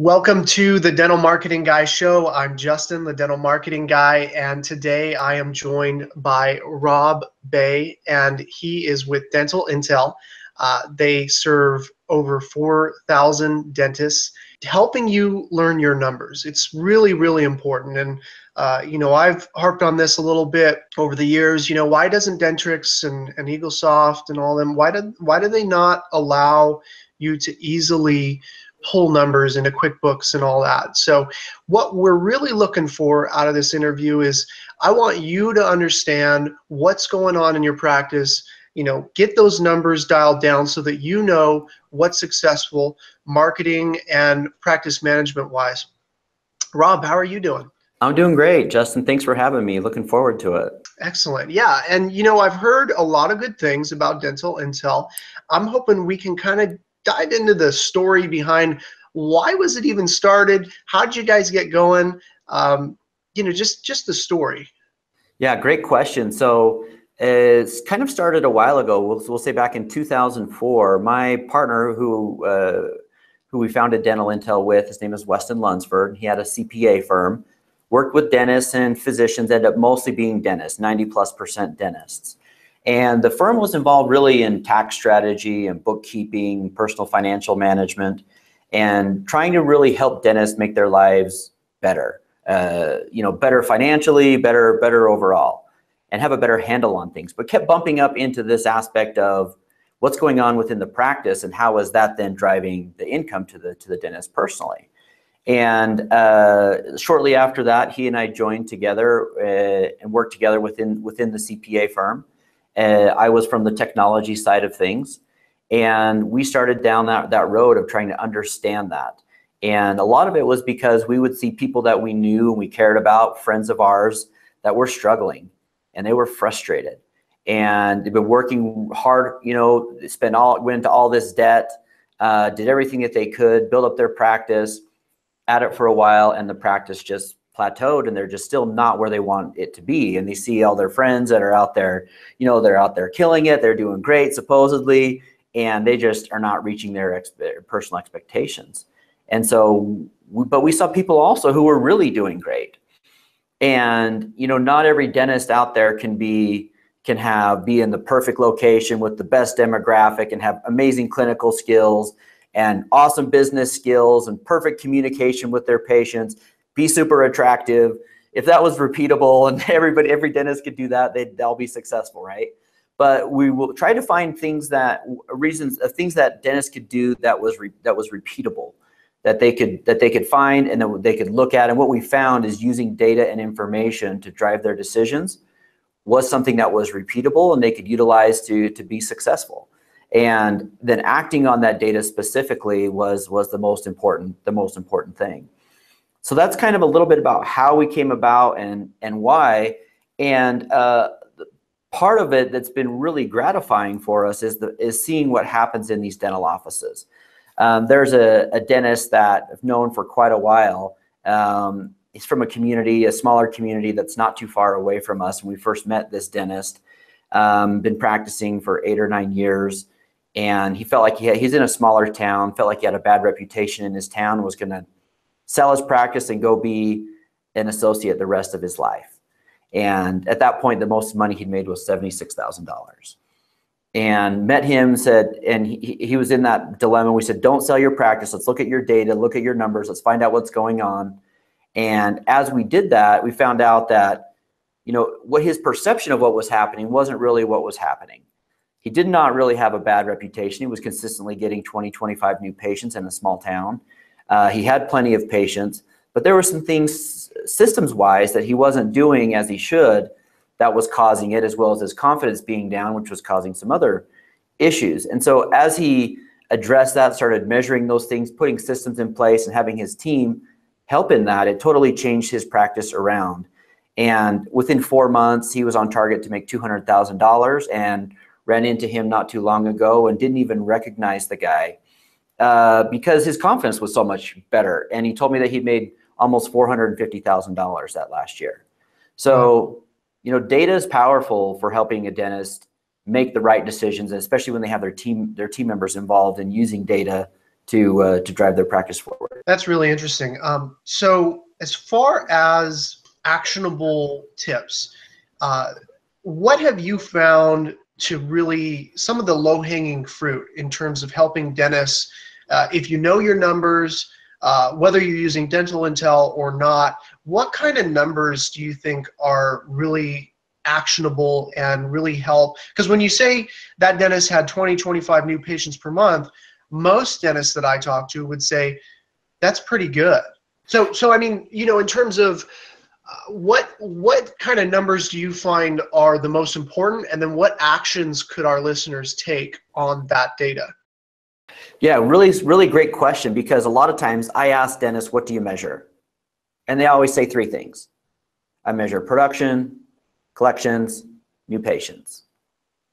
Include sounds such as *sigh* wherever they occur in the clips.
Welcome to the Dental Marketing Guy Show. I'm Justin, the Dental Marketing Guy, and today I am joined by Rob Bay, and he is with Dental Intel. Uh, they serve over 4,000 dentists, helping you learn your numbers. It's really, really important. And, uh, you know, I've harped on this a little bit over the years. You know, why doesn't Dentrix and, and EagleSoft and all them, why, did, why do they not allow you to easily pull numbers into QuickBooks and all that. So what we're really looking for out of this interview is I want you to understand what's going on in your practice, you know, get those numbers dialed down so that you know what's successful marketing and practice management wise. Rob, how are you doing? I'm doing great, Justin. Thanks for having me. Looking forward to it. Excellent. Yeah. And, you know, I've heard a lot of good things about Dental Intel. I'm hoping we can kind of dive into the story behind why was it even started? How did you guys get going? Um, you know, just just the story. Yeah, great question. So it's kind of started a while ago. We'll, we'll say back in 2004. My partner, who uh, who we founded Dental Intel with, his name is Weston Lunsford. And he had a CPA firm, worked with dentists and physicians, ended up mostly being dentists, 90 plus percent dentists. And the firm was involved really in tax strategy and bookkeeping, personal financial management, and trying to really help dentists make their lives better. Uh, you know, better financially, better, better overall, and have a better handle on things. But kept bumping up into this aspect of what's going on within the practice and how is that then driving the income to the to the dentist personally. And uh, shortly after that, he and I joined together uh, and worked together within within the CPA firm. Uh, I was from the technology side of things. And we started down that, that road of trying to understand that. And a lot of it was because we would see people that we knew and we cared about, friends of ours, that were struggling and they were frustrated. And they've been working hard, you know, spent all, went into all this debt, uh, did everything that they could, build up their practice, at it for a while, and the practice just plateaued and they're just still not where they want it to be. And they see all their friends that are out there you know they're out there killing it they're doing great supposedly and they just are not reaching their ex- personal expectations. And so but we saw people also who were really doing great. And you know not every dentist out there can be can have be in the perfect location with the best demographic and have amazing clinical skills and awesome business skills and perfect communication with their patients be super attractive. If that was repeatable *laughs* and everybody, every dentist could do that, they'd they'll be successful, right? But we will try to find things that reasons, uh, things that dentists could do that was re, that was repeatable, that they could that they could find and that they could look at. And what we found is using data and information to drive their decisions was something that was repeatable and they could utilize to to be successful and then acting on that data specifically was was the most important the most important thing so that's kind of a little bit about how we came about and and why. And uh, part of it that's been really gratifying for us is the is seeing what happens in these dental offices. Um, there's a, a, dentist that I've known for quite a while. Um, he's from a community, a smaller community that's not too far away from us. When we first met this dentist, um, been practicing for eight or nine years, and he felt like he had, he's in a smaller town. Felt like he had a bad reputation in his town. Was going to sell his practice and go be an associate the rest of his life. And at that point, the most money he'd made was $76,000. And met him, said, and he, he was in that dilemma. We said, don't sell your practice. Let's look at your data, look at your numbers, let's find out what's going on. And as we did that, we found out that, you know, what his perception of what was happening wasn't really what was happening. He did not really have a bad reputation. He was consistently getting 20, 25 new patients in a small town. Uh, he had plenty of patients, but there were some things systems wise that he wasn't doing as he should that was causing it, as well as his confidence being down, which was causing some other issues. And so as he addressed that, started measuring those things, putting systems in place, and having his team help in that, it totally changed his practice around. And within four months, he was on target to make $200,000 and ran into him not too long ago and didn't even recognize the guy uh, because his confidence was so much better. And he told me that he made almost $450,000 that last year. So, you know, data is powerful for helping a dentist make the right decisions, especially when they have their team their team members involved in using data to uh, to drive their practice forward. That's really interesting. Um, so as far as actionable tips, uh, what have you found to really some of the low hanging fruit in terms of helping dentists? Uh, if you know your numbers, uh, whether you're using Dental Intel or not, what kind of numbers do you think are really actionable and really help? Because when you say that dentist had 20, 25 new patients per month, most dentists that I talk to would say that's pretty good. So, so I mean, you know, in terms of uh, what what kind of numbers do you find are the most important, and then what actions could our listeners take on that data? Yeah, really, really great question because a lot of times I ask dentists, "What do you measure?" And they always say three things: I measure production, collections, new patients.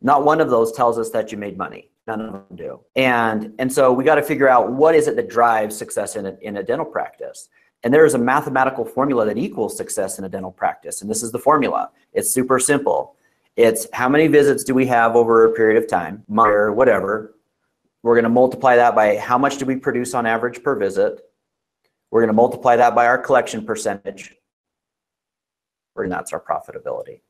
Not one of those tells us that you made money. None of them do. And and so we got to figure out what is it that drives success in a, in a dental practice. And there is a mathematical formula that equals success in a dental practice. And this is the formula. It's super simple. It's how many visits do we have over a period of time, month or whatever. We're going to multiply that by how much do we produce on average per visit. We're going to multiply that by our collection percentage. And that's our profitability.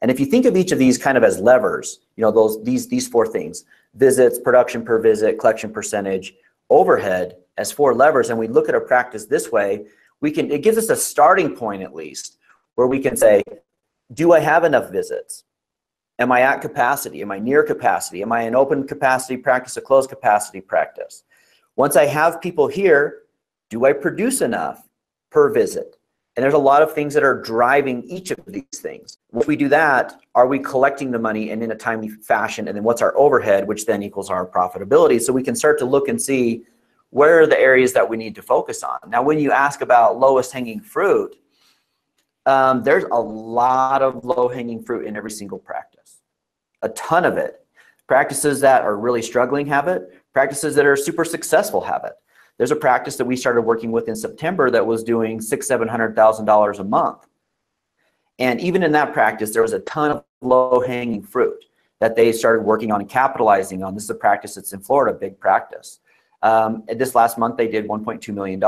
And if you think of each of these kind of as levers, you know, those these these four things, visits, production per visit, collection percentage, overhead, as four levers and we look at our practice this way, we can it gives us a starting point at least where we can say, do I have enough visits? Am I at capacity? Am I near capacity? Am I an open capacity practice, a closed capacity practice? Once I have people here, do I produce enough per visit? And there's a lot of things that are driving each of these things. If we do that, are we collecting the money and in a timely fashion? And then what's our overhead, which then equals our profitability? So we can start to look and see where are the areas that we need to focus on? Now, when you ask about lowest hanging fruit, um, there's a lot of low hanging fruit in every single practice, a ton of it. Practices that are really struggling have it, practices that are super successful have it. There's a practice that we started working with in September that was doing six, seven hundred thousand dollars a month. And even in that practice, there was a ton of low hanging fruit that they started working on and capitalizing on. This is a practice that's in Florida, big practice. Um, this last month, they did $1.2 million.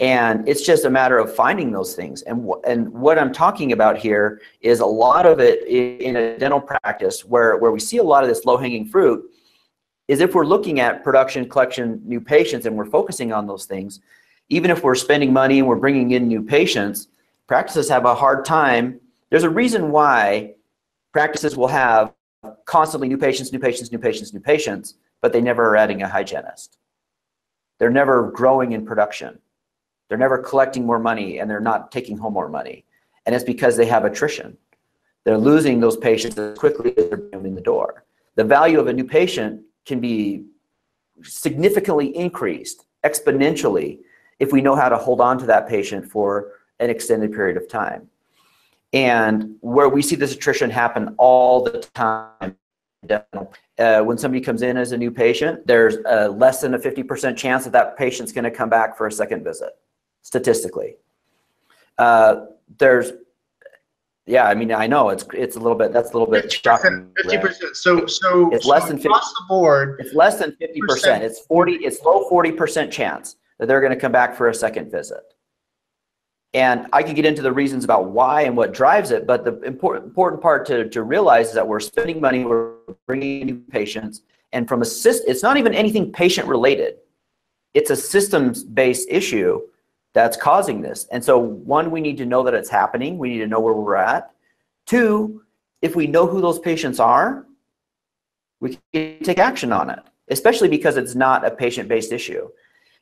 And it's just a matter of finding those things. And, and what I'm talking about here is a lot of it in a dental practice where, where we see a lot of this low hanging fruit is if we're looking at production, collection, new patients, and we're focusing on those things, even if we're spending money and we're bringing in new patients, practices have a hard time. There's a reason why practices will have constantly new patients, new patients, new patients, new patients, but they never are adding a hygienist. They're never growing in production. They're never collecting more money and they're not taking home more money. And it's because they have attrition. They're losing those patients as quickly as they're bringing the door. The value of a new patient can be significantly increased exponentially if we know how to hold on to that patient for an extended period of time. And where we see this attrition happen all the time uh, when somebody comes in as a new patient, there's uh, less than a 50% chance that that patient's going to come back for a second visit, statistically. Uh, there's, yeah, I mean, I know it's it's a little bit that's a little bit 50%, shocking. Fifty percent. So so it's less so than 50, across the board. It's less than fifty percent. It's forty. It's low forty percent chance that they're going to come back for a second visit. And I could get into the reasons about why and what drives it, but the important, important part to, to realize is that we're spending money, we're bringing new patients, and from a system, it's not even anything patient related. It's a systems based issue that's causing this. And so, one, we need to know that it's happening, we need to know where we're at. Two, if we know who those patients are, we can take action on it, especially because it's not a patient based issue.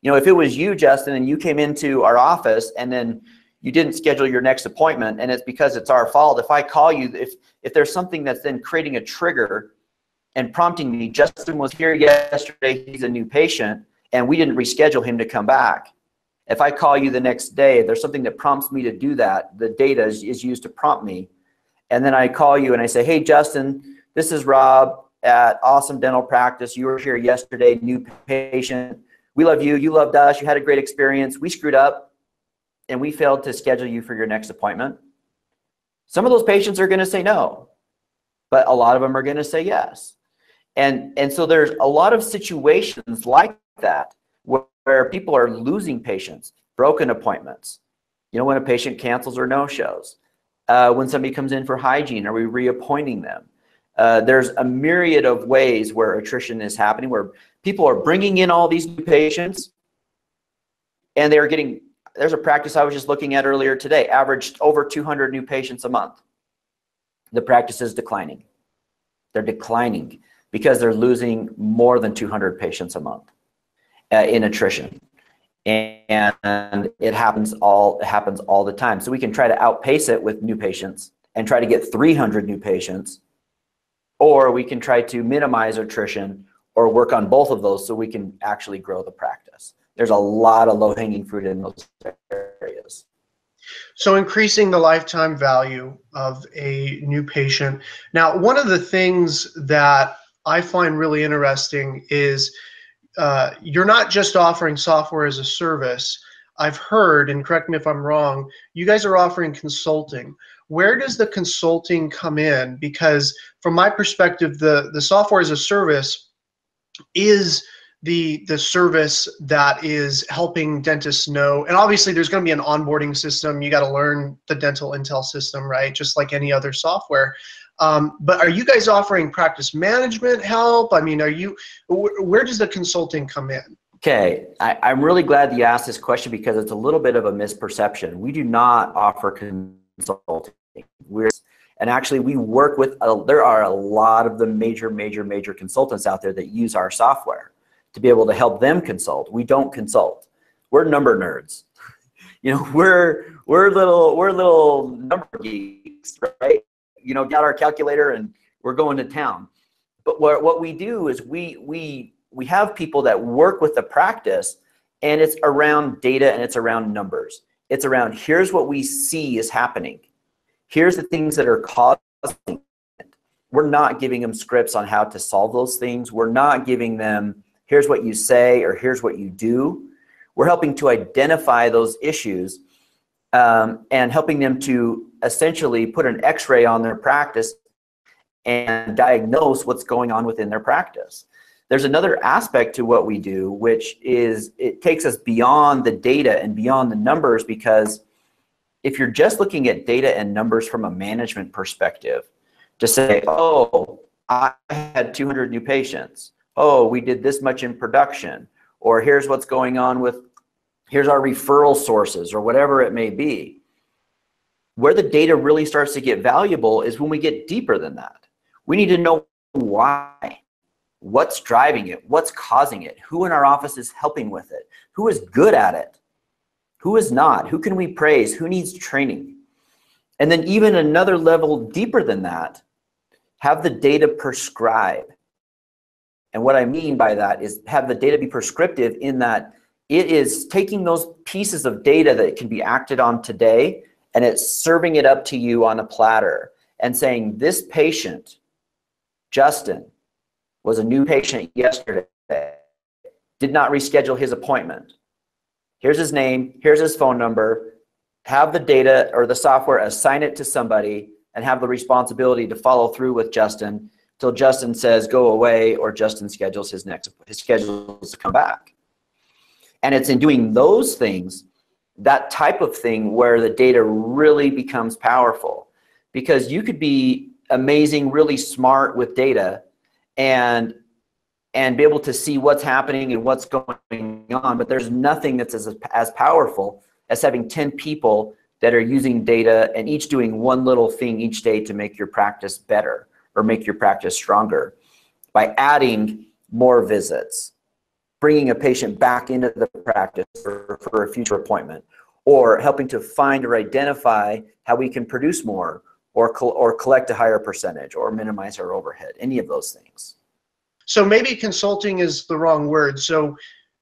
You know, if it was you, Justin, and you came into our office and then you didn't schedule your next appointment and it's because it's our fault if i call you if if there's something that's then creating a trigger and prompting me justin was here yesterday he's a new patient and we didn't reschedule him to come back if i call you the next day there's something that prompts me to do that. The data is, is used to prompt me. And then i call you and i say hey justin this is rob at awesome dental practice. You were here yesterday new patient. We love you. You loved us. You had a great experience. We screwed up and we failed to schedule you for your next appointment, some of those patients are going to say no, but a lot of them are going to say yes. And, and so there's a lot of situations like that where, people are losing patients, broken appointments. You know, when a patient cancels or no shows, uh, when somebody comes in for hygiene, are we reappointing them? Uh, there's a myriad of ways where attrition is happening, where people are bringing in all these new patients and they're getting, there's a practice I was just looking at earlier today, averaged over 200 new patients a month. The practice is declining. They're declining because they're losing more than 200 patients a month uh, in attrition. And it happens all it happens all the time. So we can try to outpace it with new patients and try to get 300 new patients, or we can try to minimize attrition or work on both of those so we can actually grow the practice. There's a lot of low hanging fruit in those areas. So increasing the lifetime value of a new patient. Now, one of the things that I find really interesting is uh, you're not just offering software as a service. I've heard, and correct me if I'm wrong, you guys are offering consulting. Where does the consulting come in? Because from my perspective, the, the software as a service is the the service that is helping dentists know and obviously there's going to be an onboarding system you got to learn the dental intel system right just like any other software um, but are you guys offering practice management help i mean are you where does the consulting come in okay I, i'm really glad that you asked this question because it's a little bit of a misperception we do not offer consulting we're and actually, we work with, a, there are a lot of the major, major, major consultants out there that use our software to be able to help them consult. We don't consult. We're number nerds. *laughs* You know, we're we're little we're little number geeks, right? You know, got our calculator and we're going to town. But what what we do is we we we have people that work with the practice and it's around data and it's around numbers. It's around here's what we see is happening. Here's the things that are causing it. We're not giving them scripts on how to solve those things. We're not giving them here's what you say or here's what you do. We're helping to identify those issues um, and helping them to essentially put an x-ray on their practice and diagnose what's going on within their practice. There's another aspect to what we do, which is it takes us beyond the data and beyond the numbers because if you're just looking at data and numbers from a management perspective, to say, oh, I had 200 new patients, oh, we did this much in production, or here's what's going on with, here's our referral sources, or whatever it may be. Where the data really starts to get valuable is when we get deeper than that. We need to know why, what's driving it, what's causing it, who in our office is helping with it, who is good at it, who is not, who can we praise, who needs training. And then even another level deeper than that, have the data prescribe and what I mean by that is have the data be prescriptive in that it is taking those pieces of data that can be acted on today and it's serving it up to you on a platter and saying this patient, Justin, was a new patient yesterday, did not reschedule his appointment. Here's his name, here's his phone number, have the data or the software assign it to somebody and have the responsibility to follow through with Justin till Justin says go away or Justin schedules his next his schedules to come back. And it's in doing those things, that type of thing where the data really becomes powerful. Because you could be amazing, really smart with data and and be able to see what's happening and what's going on, but there's nothing that's as, as powerful as having 10 people that are using data and each doing one little thing each day to make your practice better or make your practice stronger by adding more visits, bringing a patient back into the practice for, for a future appointment, or helping to find or identify how we can produce more or, or collect a higher percentage or minimize our overhead, any of those things. So maybe consulting is the wrong word. So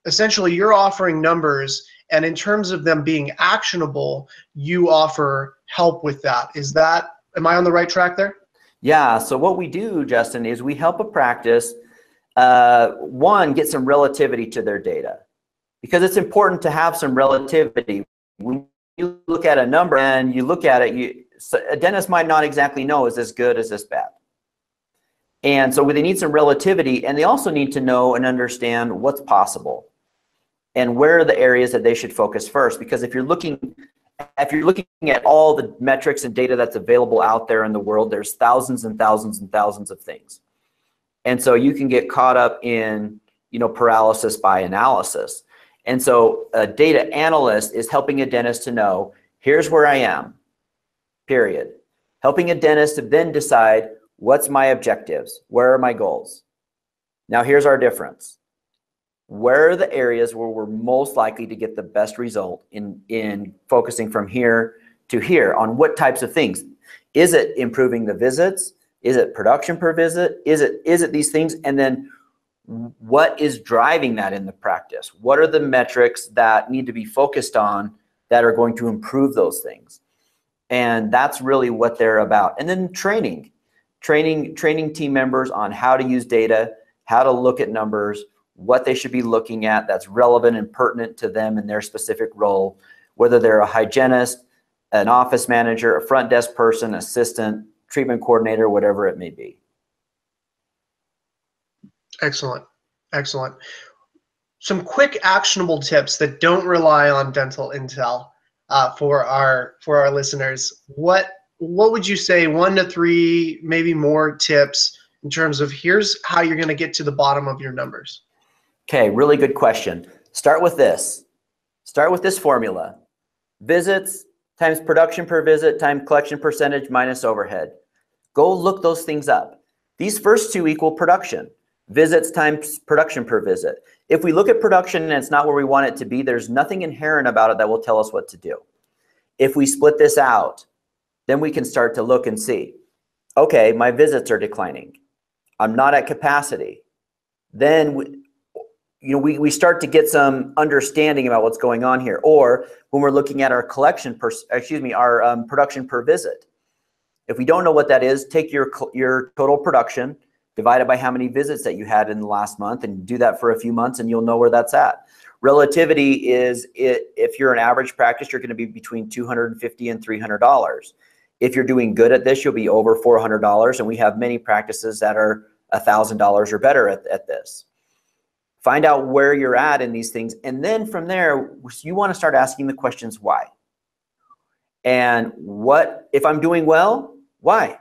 essentially you're offering numbers and in terms of them being actionable, you offer help with that. Is that, am I on the right track there? Yeah, so what we do, Justin, is we help a practice, uh, one, get some relativity to their data. Because it's important to have some relativity. When you look at a number and you look at it, you, a dentist might not exactly know, is this good, is this bad? And so they need some relativity and they also need to know and understand what's possible and where are the areas that they should focus first. Because if you're looking if you're looking at all the metrics and data that's available out there in the world, there's thousands and thousands and thousands of things. And so you can get caught up in, you know, paralysis by analysis. And so a data analyst is helping a dentist to know, here's where I am, period. Helping a dentist to then decide, what's my objectives? Where are my goals? Now here's our difference where are the areas where we're most likely to get the best result in, in focusing from here to here on what types of things? Is it improving the visits? Is it production per visit? Is it, is it these things? And then what is driving that in the practice? What are the metrics that need to be focused on that are going to improve those things? And that's really what they're about. And then training, training, training team members on how to use data, how to look at numbers, what they should be looking at that's relevant and pertinent to them in their specific role, whether they're a hygienist, an office manager, a front desk person, assistant, treatment coordinator, whatever it may be. Excellent. Excellent. Some quick actionable tips that don't rely on dental intel uh, for our for our listeners. What what would you say one to three, maybe more tips in terms of here's how you're going to get to the bottom of your numbers? Okay, really good question. Start with this. Start with this formula. Visits times production per visit times collection percentage minus overhead. Go look those things up. These first two equal production. Visits times production per visit. If we look at production and it's not where we want it to be, there's nothing inherent about it that will tell us what to do. If we split this out, then we can start to look and see, okay, my visits are declining. I'm not at capacity. Then you know, we, we start to get some understanding about what's going on here. Or when we're looking at our collection per, excuse me, our um, production per visit. If we don't know what that is, take your, your total production, divide it by how many visits that you had in the last month and do that for a few months and you'll know where that's at. Relativity is it, if you're an average practice, you're going to be between 250 and $300. If you're doing good at this, you'll be over $400. And we have many practices that are $1,000 or better at, at this find out where you're at in these things and then from there you want to start asking the questions why? And what if i'm doing well why?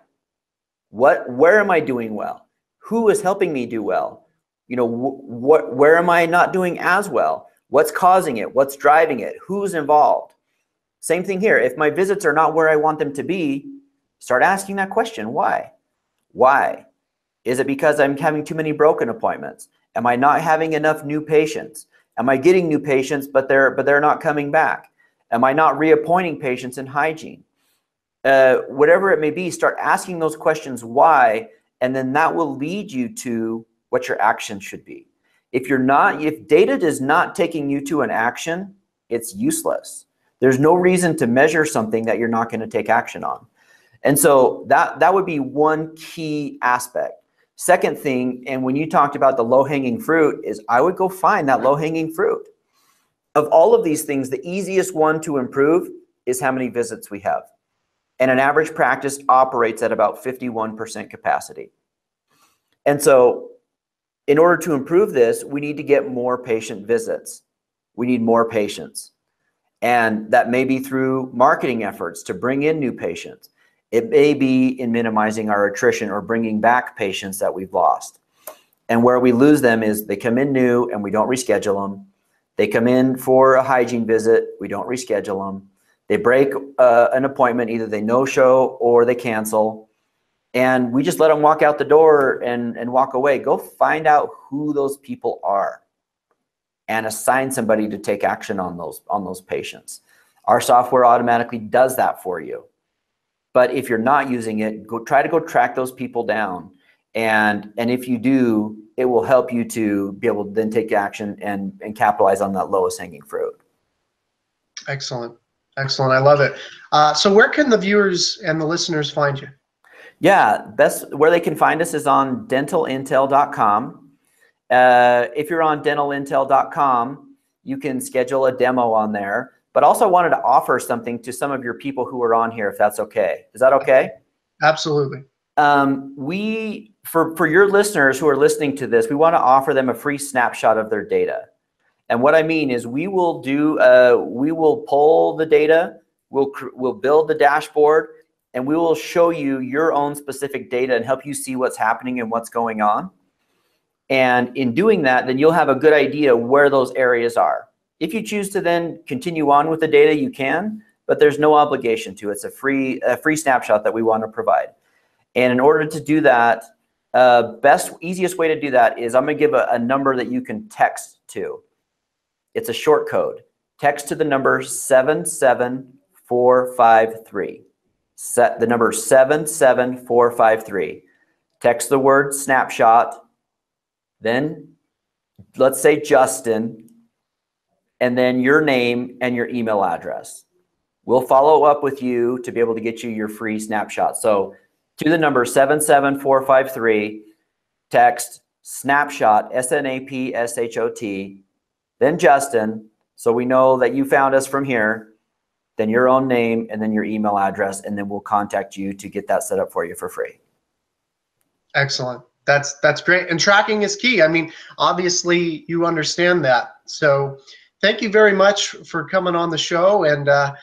What where am i doing well? Who is helping me do well? You know wh- what where am i not doing as well? What's causing it? What's driving it? Who's involved? Same thing here. If my visits are not where i want them to be start asking that question why? Why? Is it because i'm having too many broken appointments Am I not having enough new patients? Am I getting new patients, but they're but they're not coming back? Am I not reappointing patients in hygiene? Uh, whatever it may be, start asking those questions why, and then that will lead you to what your action should be. If you're not, if data is not taking you to an action, it's useless. There's no reason to measure something that you're not going to take action on. And so that that would be one key aspect. Second thing, and when you talked about the low hanging fruit, is I would go find that low hanging fruit. Of all of these things, the easiest one to improve is how many visits we have. And an average practice operates at about 51% capacity. And so, in order to improve this, we need to get more patient visits. We need more patients. And that may be through marketing efforts to bring in new patients. It may be in minimizing our attrition or bringing back patients that we've lost. And where we lose them is they come in new and we don't reschedule them. They come in for a hygiene visit, we don't reschedule them. They break uh, an appointment, either they no show or they cancel. And we just let them walk out the door and, and walk away. Go find out who those people are and assign somebody to take action on those on those patients. Our software automatically does that for you. But if you're not using it, go try to go track those people down. And, and if you do, it will help you to be able to then take action and, and capitalize on that lowest hanging fruit. Excellent. Excellent. I love it. Uh, so where can the viewers and the listeners find you? Yeah, best where they can find us is on dentalintel.com. Uh, if you're on dentalintel.com, you can schedule a demo on there but also wanted to offer something to some of your people who are on here, if that's okay. Is that okay? Absolutely. um, we for for your listeners who are listening to this, we want to offer them a free snapshot of their data. And what I mean is, we will do uh, we will pull the data, we'll we'll build the dashboard, and we will show you your own specific data and help you see what's happening and what's going on. And in doing that, then you'll have a good idea where those areas are. If you choose to then continue on with the data, you can, but there's no obligation to. It's a free a free snapshot that we want to provide. And in order to do that, uh, best easiest way to do that is I'm going to give a, a number that you can text to. It's a short code. Text to the number 77453. Set the number 77453. Text the word snapshot. Then let's say Justin, and then your name and your email address. We'll follow up with you to be able to get you your free snapshot. So to the number 77453, text snapshot, S N A P S H O T, then Justin, so we know that you found us from here, then your own name, and then your email address, and then we'll contact you to get that set up for you for free. Excellent. That's that's great. And tracking is key. I mean, obviously you understand that. So thank you very much for coming on the show. And uh,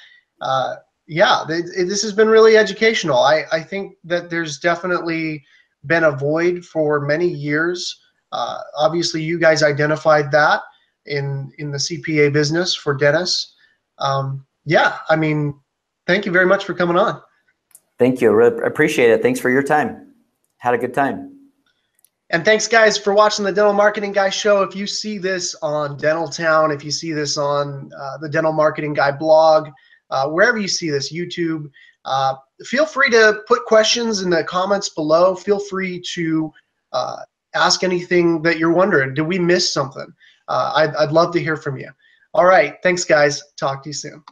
uh, yeah, this has been really educational. I, I think that there's definitely been a void for many years. Uh, obviously, you guys identified that in in the CPA business for dentists. Um, yeah, I mean, thank you very much for coming on. Thank you. Really appreciate it. Thanks for your time. Had a good time. And thanks, guys, for watching the Dental Marketing Guy show. If you see this on Dental Town, if you see this on uh, the Dental Marketing Guy blog, uh, wherever you see this, YouTube, uh, feel free to put questions in the comments below. Feel free to uh, ask anything that you're wondering. Did we miss something? Uh, I'd, I'd love to hear from you. All right. Thanks, guys. Talk to you soon.